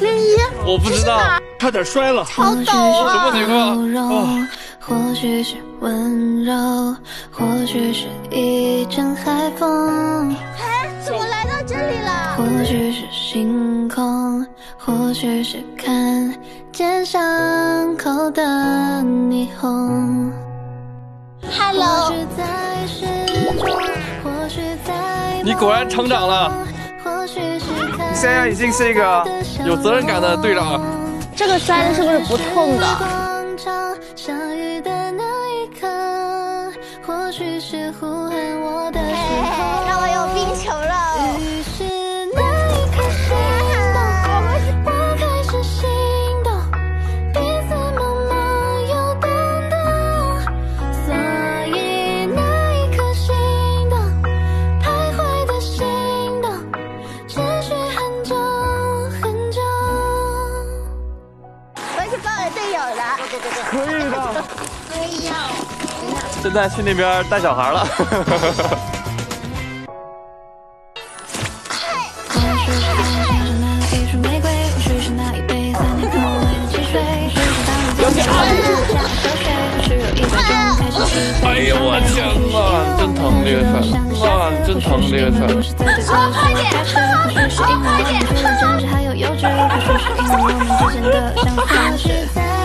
零一，我不知道，差点摔了，好陡啊！什么情况？哦，或许是温柔，或许是一阵海风。哎，怎么来到这里了？或许是星空，或许是看见伤口的霓虹。Hello，你果然成长了，你现在已经是一个有责任感的队长。这个摔的是不是不痛的？广场相遇的那一刻，或许是呼喊我的我是抱着队友的。可以的。哎呀，现在去那边带小孩了。哎呦我天呐，真疼这个事啊，真疼这个事或是在这个时候开这，或许是因为我们，之间的相似。